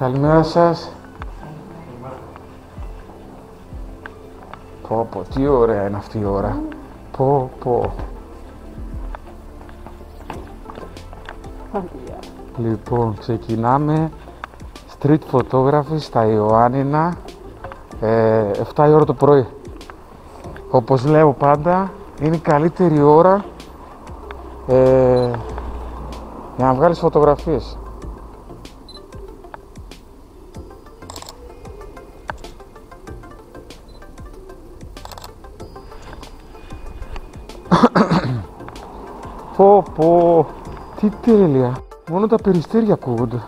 Καλημέρα σας. Πω πω, τι ωραία είναι αυτή η ώρα. Πω πω. Λοιπόν, ξεκινάμε street photography στα Ιωάννινα ε, 7 η ώρα το πρωί. Όπως λέω πάντα, είναι η καλύτερη ώρα ε, για να βγάλεις φωτογραφίες. Πω πω, τι τέλεια. Μόνο τα περιστέρια ακούγονται.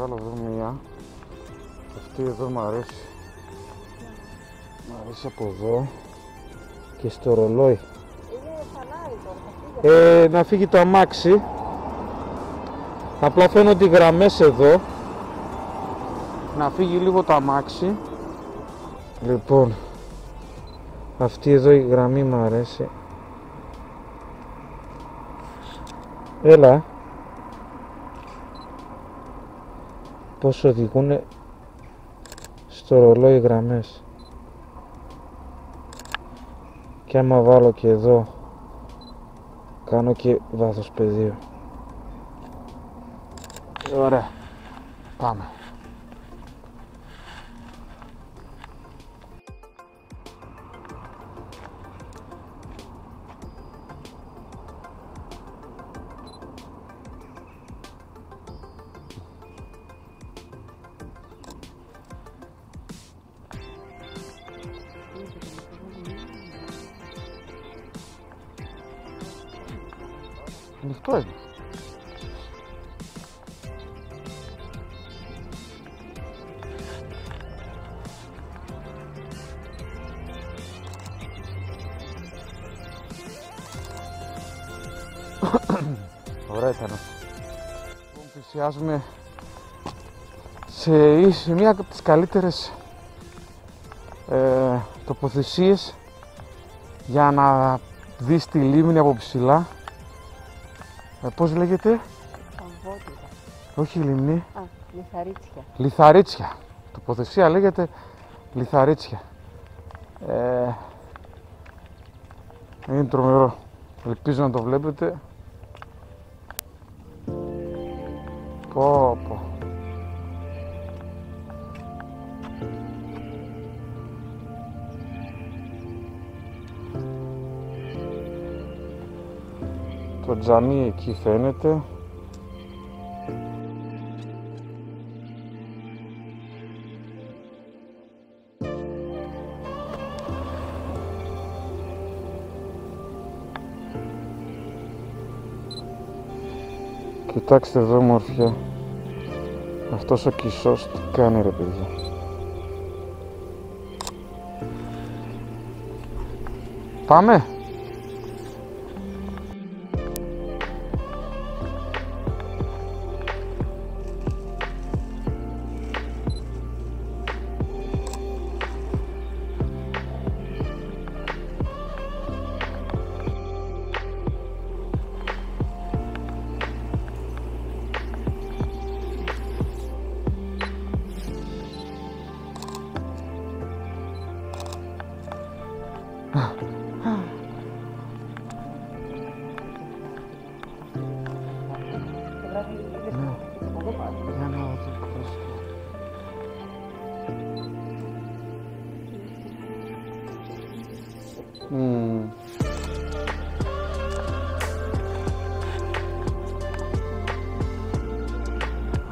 Βγάλω εδώ μία. Αυτή εδώ μου αρέσει. Μ' αρέσει από εδώ. Και στο ρολόι. Ε, να φύγει το αμάξι. Απλά φαίνονται οι γραμμές εδώ. Να φύγει λίγο το αμάξι. Λοιπόν, αυτή εδώ η γραμμή μου αρέσει. Έλα. Πώς οδηγούν στο ρολόι οι γραμμές. Και άμα βάλω και εδώ κάνω και βάθος πεδίου. Ωραία. Πάμε. Ανοιχτό είναι. Ωραία ήταν αυτό. Λοιπόν, πλησιάζουμε σε, σε μία από τις καλύτερες ε, τοποθεσίες για να δεις τη λίμνη από ψηλά. Ε, πώς λέγεται, Αμβότιδα. όχι λίμνη, Α, λιθαρίτσια. Λιθαρίτσια. Τοποθεσία λέγεται Λιθαρίτσια. Ε, είναι τρομερό. Ελπίζω να το βλέπετε. Πω Το τζαμί εκεί φαίνεται. Κοιτάξτε εδώ μορφιά. Αυτός ο κισός τι κάνει ρε παιδιά. Πάμε. Μμμ.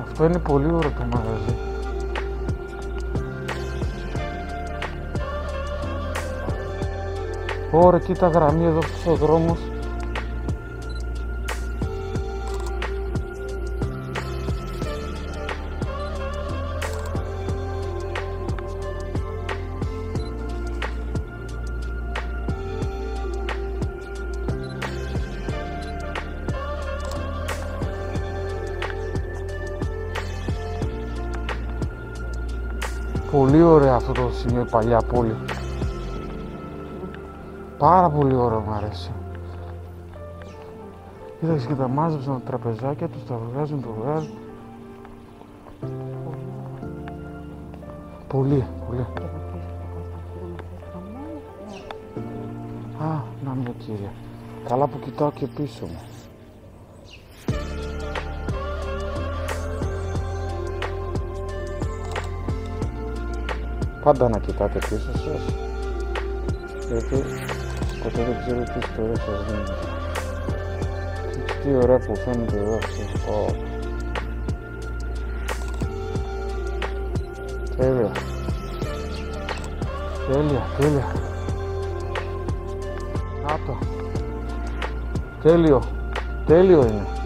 Αυτό είναι πολύ ωραίο το μαγαζί. Ωραία, κοίτα γραμμή εδώ στους δρόμους. Πολύ ωραία αυτό το σημείο παλιά πόλη. Πάρα πολύ ωραίο μου αρέσει. Κοίταξε και τα μάζεψαν τα τραπεζάκια τους, τα βγάζουν, το βγάζουν. Πολύ, πολύ. Και από πίσω το Κωνσταντίνο με χαμόγελο. Α, να μια κύριε. Καλά που κοιτάω και πίσω μου. Πάντα να κοιτάτε πίσω σας. Γιατί ποτέ δεν ξέρω τι ιστορία σας δίνει. Τι, τι ωραία που φαίνεται εδώ αυτό. Ω. Τέλεια. Τέλεια, τέλεια. Να το. Τέλειο. Τέλειο είναι.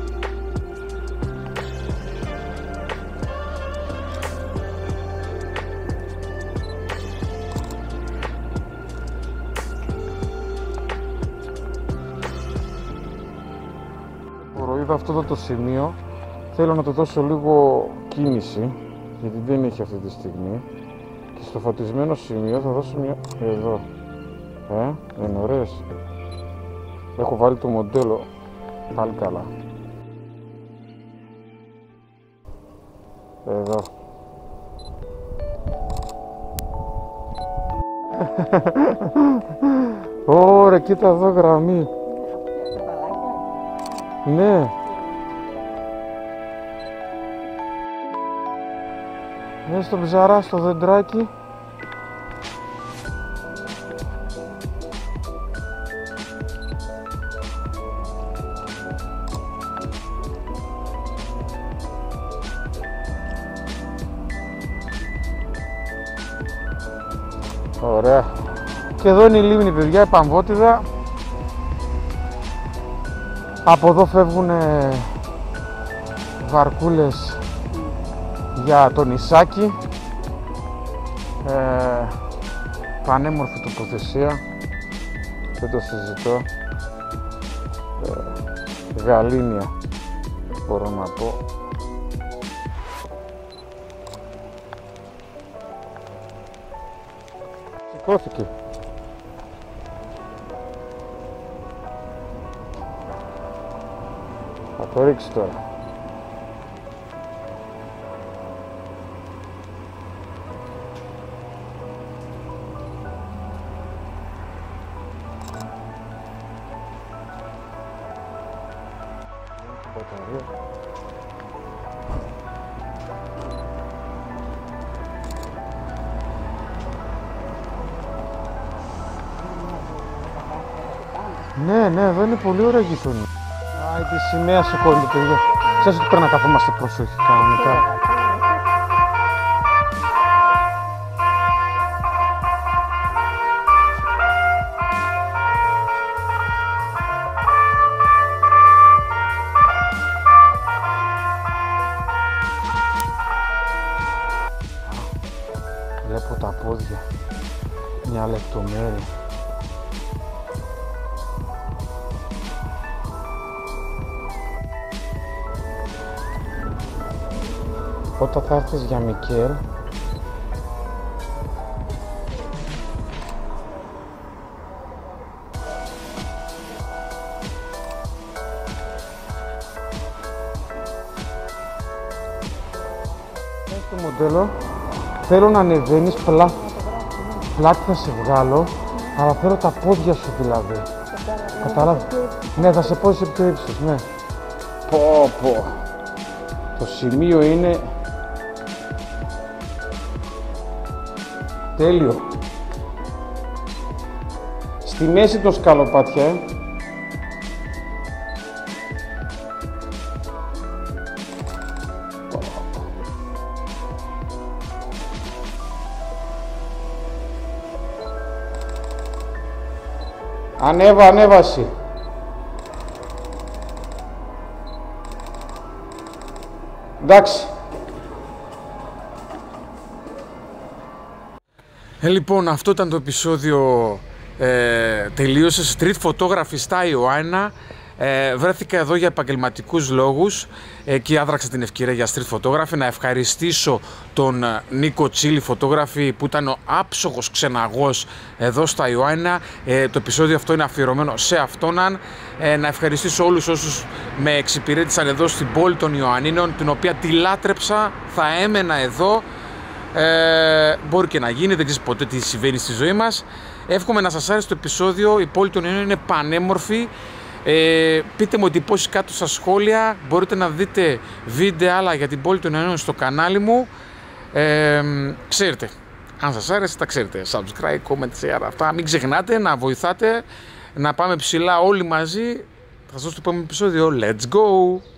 Αυτό εδώ το σημείο. Θέλω να το δώσω λίγο κίνηση, γιατί δεν έχει αυτή τη στιγμή. Και στο φωτισμένο σημείο θα δώσω μια... Εδώ. Ε, είναι ωραίες. Έχω βάλει το μοντέλο πάλι καλά. Εδώ. Ωραία, κοίτα εδώ γραμμή. Τα παλάκια. Ναι. Ναι, στο ψαρά, στο δεντράκι. Ωραία. Και εδώ είναι η λίμνη, παιδιά, η Παμβότιδα. Από εδώ φεύγουν βαρκούλες για το νησάκι. Ε, πανέμορφη τοποθεσία. Δεν το συζητώ. Ε, γαλήνια μπορώ να πω. Σηκώθηκε. Θα το ρίξει τώρα. Ναι, ναι, εδώ είναι πολύ ωραία γειτονιά. Α, η τη σημαία σηκώνει, παιδιά. Ξέρεις ότι πρέπει να καθόμαστε προσοχή κανονικά. Όταν θα έρθεις για Μικέλ, το μοντέλο, θέλω να ανεβαίνεις πλά, πλάτη θα σε βγάλω, αλλά θέλω τα πόδια σου δηλαδή. Κατάλαβες; Ναι, θα σε πω σε ποιο ύψος, ναι. Πω, πω. Το σημείο είναι τέλειο. Στη μέση το σκαλοπάτια, ε. Ανέβα, ανέβαση. Εντάξει. Ε, λοιπόν, αυτό ήταν το επεισόδιο. Ε, τελείωσε street photography στα Ιωάννα. Ε, βρέθηκα εδώ για επαγγελματικούς λόγους ε, και άδραξα την ευκαιρία για street photography να ευχαριστήσω τον ε, Νίκο Τσίλι φωτόγραφη που ήταν ο άψογος ξεναγός εδώ στα Ιωάννα. Ε, το επεισόδιο αυτό είναι αφιερωμένο σε αυτόν. Ε, να ευχαριστήσω όλους όσους με εξυπηρέτησαν εδώ στην πόλη των Ιωαννίνων την οποία τη λάτρεψα, θα έμενα εδώ ε, μπορεί και να γίνει, δεν ξέρεις ποτέ τι συμβαίνει στη ζωή μας. Εύχομαι να σας άρεσε το επεισόδιο. Η πόλη των Ιωαννίνων είναι πανέμορφη. Ε, πείτε μου εντυπώσεις κάτω στα σχόλια. Μπορείτε να δείτε βίντεο άλλα για την πόλη των Ιωαννίνων στο κανάλι μου. Ε, ξέρετε, αν σας άρεσε τα ξέρετε. Subscribe, comment, share, αυτά. Μην ξεχνάτε να βοηθάτε να πάμε ψηλά όλοι μαζί. Θα σας δώσω το επόμενο επεισόδιο. Let's go!